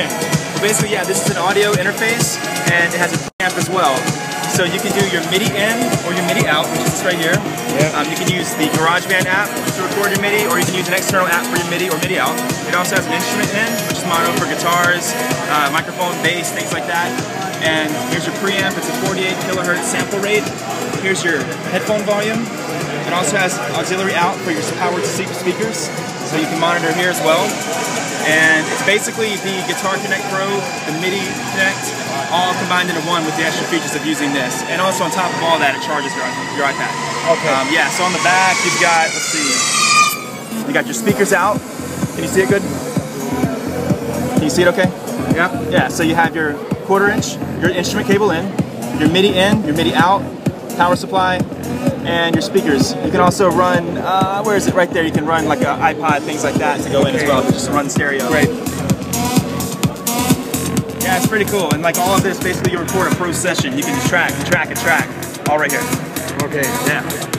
Okay. Well, basically, yeah, this is an audio interface, and it has a preamp as well. So you can do your MIDI in or your MIDI out, which is this right here. Yeah. Um, you can use the GarageBand app to record your MIDI, or you can use an external app for your MIDI or MIDI out. It also has an instrument in, which is mono for guitars, uh, microphone, bass, things like that. And here's your preamp. It's a 48 kilohertz sample rate. Here's your headphone volume. It also has auxiliary out for your powered speakers, so you can monitor here as well. And it's basically the Guitar Connect Pro, the MIDI Connect, all combined into one with the extra features of using this. And also on top of all that, it charges your, your iPad. Okay. Um, yeah, so on the back, you've got, let's see, you got your speakers out. Can you see it good? Can you see it okay? Yeah. Yeah, so you have your quarter inch, your instrument cable in, your MIDI in, your MIDI out, power supply, and your speakers. You can also run, uh, where is it? Right there. You can run like an iPod, things like that to go in as well, just run stereo. Great. Yeah, it's pretty cool. And like all of this, basically you record a pro session. You can just track track and track, all right here. Okay. Yeah.